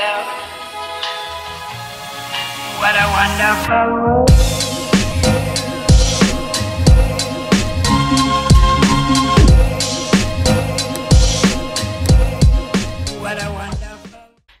myself. What a wonderful world.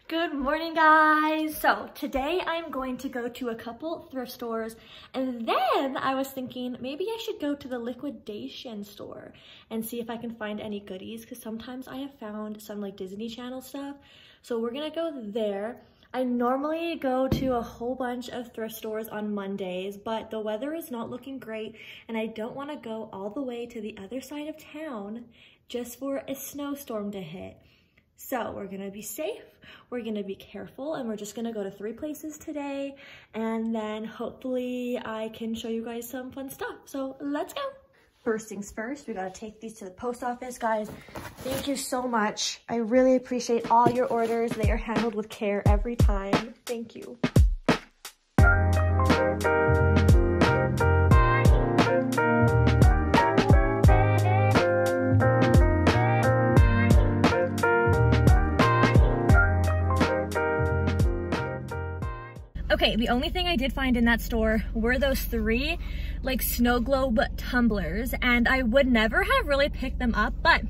Good morning, guys. So today I'm going to go to a couple thrift stores and then I was thinking maybe I should go to the liquidation store and see if I can find any goodies because sometimes I have found some like Disney Channel stuff. So we're gonna go there. I normally go to a whole bunch of thrift stores on Mondays, but the weather is not looking great and I don't wanna go all the way to the other side of town just for a snowstorm to hit. So we're gonna be safe, we're gonna be careful, and we're just gonna go to three places today, and then hopefully I can show you guys some fun stuff. So let's go. First things first, we gotta take these to the post office, guys. Thank you so much. I really appreciate all your orders. They are handled with care every time. Thank you. Okay, the only thing I did find in that store were those three like snow globe tumblers and I would never have really picked them up, but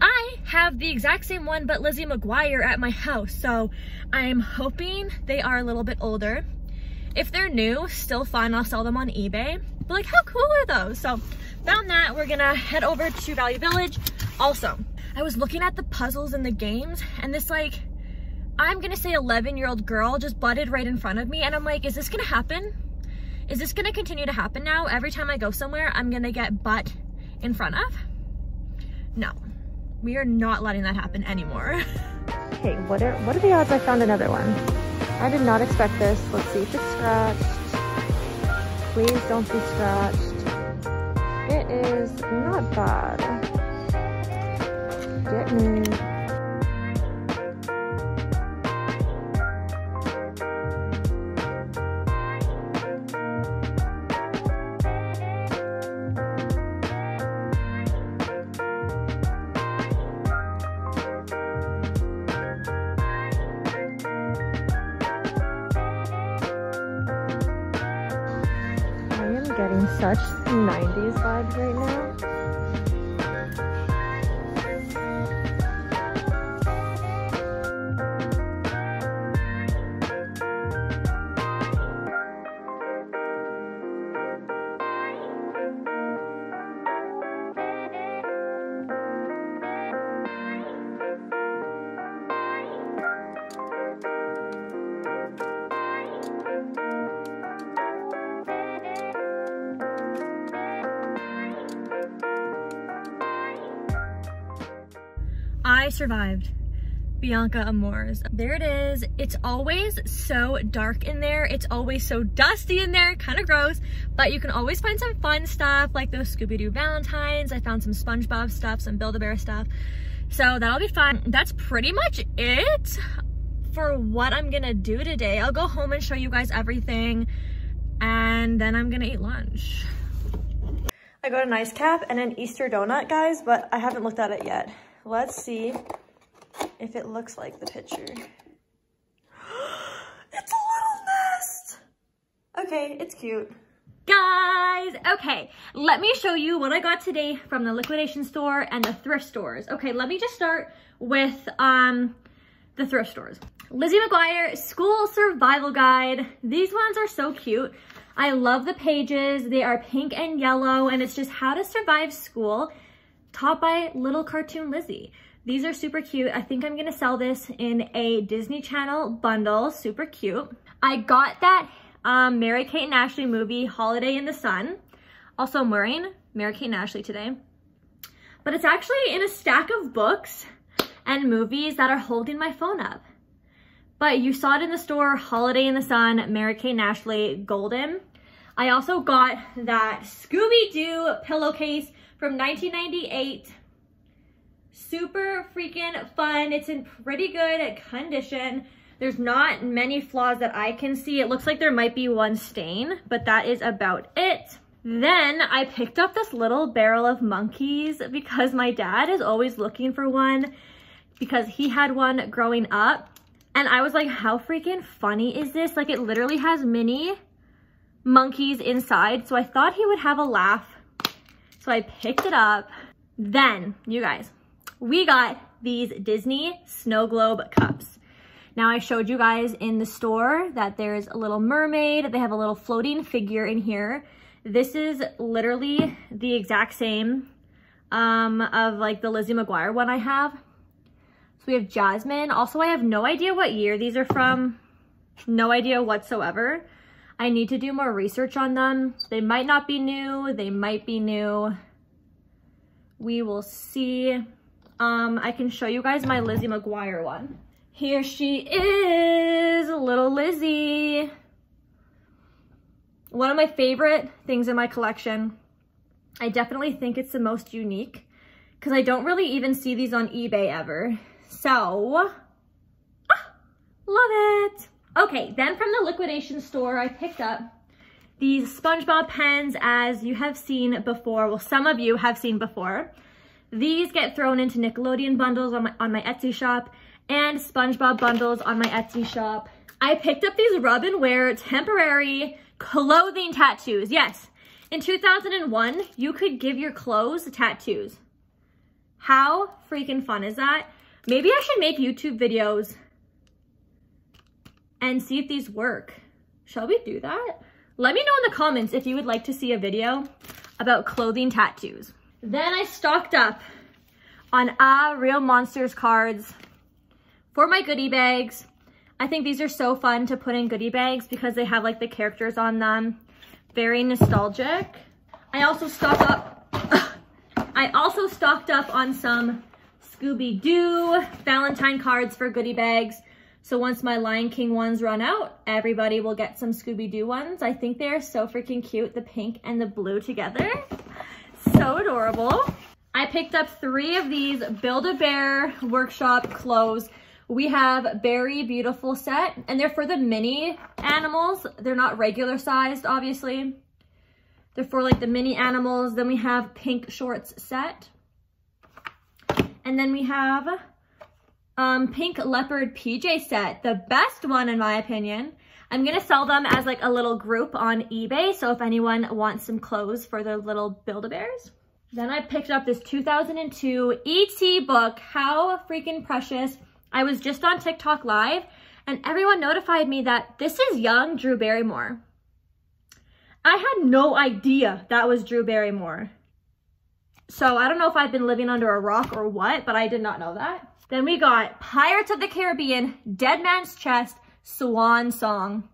I have the exact same one but Lizzie McGuire at my house. So I'm hoping they are a little bit older. If they're new, still fine, I'll sell them on eBay. But like how cool are those? So found that, we're gonna head over to Value Village. Also, I was looking at the puzzles and the games and this like I'm gonna say 11 year old girl just butted right in front of me and I'm like, is this gonna happen? Is this gonna continue to happen now? Every time I go somewhere, I'm gonna get butt in front of? No, we are not letting that happen anymore. Okay, what are, what are the odds I found another one? I did not expect this. Let's see if it's scratched. Please don't be scratched. It is not bad. Get getting such 90s vibes right now. I survived. Bianca Amores. There it is. It's always so dark in there. It's always so dusty in there, kind of gross, but you can always find some fun stuff like those Scooby-Doo Valentines. I found some SpongeBob stuff, some Build-A-Bear stuff. So that'll be fun. That's pretty much it for what I'm gonna do today. I'll go home and show you guys everything and then I'm gonna eat lunch. I got a nice cap and an Easter donut, guys, but I haven't looked at it yet. Let's see if it looks like the picture. it's a little nest. Okay, it's cute. Guys, okay, let me show you what I got today from the liquidation store and the thrift stores. Okay, let me just start with um, the thrift stores. Lizzie McGuire School Survival Guide. These ones are so cute. I love the pages. They are pink and yellow, and it's just how to survive school, taught by little cartoon Lizzie. These are super cute. I think I'm gonna sell this in a Disney Channel bundle, super cute. I got that um, Mary Kate and Ashley movie, Holiday in the Sun. Also, I'm wearing Mary Kate and Ashley today. But it's actually in a stack of books and movies that are holding my phone up. But you saw it in the store, Holiday in the Sun, Mary Kate and Ashley, Golden. I also got that Scooby-Doo pillowcase from 1998. Super freaking fun. It's in pretty good condition. There's not many flaws that I can see. It looks like there might be one stain, but that is about it. Then I picked up this little barrel of monkeys because my dad is always looking for one because he had one growing up And I was like, how freaking funny is this? Like it literally has mini monkeys inside. So I thought he would have a laugh. So I picked it up. Then, you guys, we got these Disney Snow Globe cups. Now I showed you guys in the store that there's a little mermaid. They have a little floating figure in here. This is literally the exact same um, of like the Lizzie McGuire one I have. So we have Jasmine. Also, I have no idea what year these are from. No idea whatsoever. I need to do more research on them. They might not be new. They might be new. We will see. Um, I can show you guys my Lizzie McGuire one. Here she is, little Lizzie. One of my favorite things in my collection. I definitely think it's the most unique because I don't really even see these on eBay ever. So, ah, love it. Okay, then from the liquidation store, I picked up these SpongeBob pens as you have seen before. Well, some of you have seen before. These get thrown into Nickelodeon bundles on my, on my Etsy shop and SpongeBob bundles on my Etsy shop. I picked up these rub and wear temporary clothing tattoos. Yes, in 2001, you could give your clothes tattoos. How freaking fun is that? Maybe I should make YouTube videos and see if these work. Shall we do that? Let me know in the comments if you would like to see a video about clothing tattoos. Then I stocked up on Ah Real Monsters cards for my goodie bags. I think these are so fun to put in goodie bags because they have like the characters on them. Very nostalgic. I also stocked up, I also stocked up on some Scooby-Doo Valentine cards for goodie bags. So once my Lion King ones run out, everybody will get some Scooby-Doo ones. I think they're so freaking cute, the pink and the blue together. So adorable. I picked up three of these Build-A-Bear Workshop clothes. We have Berry Beautiful set, and they're for the mini animals. They're not regular sized, obviously. They're for like the mini animals. Then we have Pink Shorts set. And then we have um, pink leopard PJ set, the best one in my opinion. I'm gonna sell them as like a little group on eBay. So if anyone wants some clothes for their little Build-A-Bears. Then I picked up this 2002 ET book, How Freaking Precious. I was just on TikTok live and everyone notified me that this is young Drew Barrymore. I had no idea that was Drew Barrymore. So I don't know if I've been living under a rock or what, but I did not know that. Then we got Pirates of the Caribbean, Dead Man's Chest, Swan Song.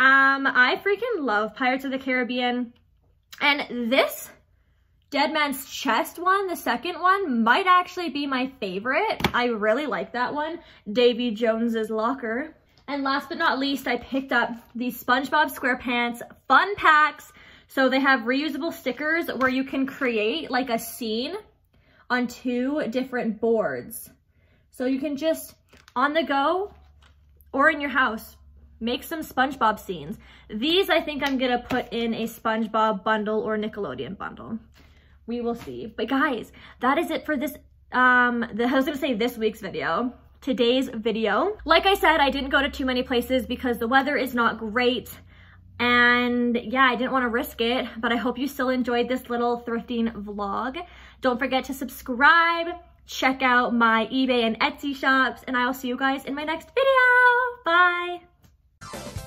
Um, I freaking love Pirates of the Caribbean. And this Dead Man's Chest one, the second one, might actually be my favorite. I really like that one. Davy Jones's Locker. And last but not least, I picked up the SpongeBob SquarePants Fun Packs. So they have reusable stickers where you can create like a scene on two different boards. So you can just, on the go or in your house, make some SpongeBob scenes. These I think I'm gonna put in a SpongeBob bundle or Nickelodeon bundle. We will see. But guys, that is it for this, um, the, I was gonna say this week's video today's video. Like I said, I didn't go to too many places because the weather is not great. And yeah, I didn't want to risk it, but I hope you still enjoyed this little thrifting vlog. Don't forget to subscribe, check out my eBay and Etsy shops, and I will see you guys in my next video. Bye!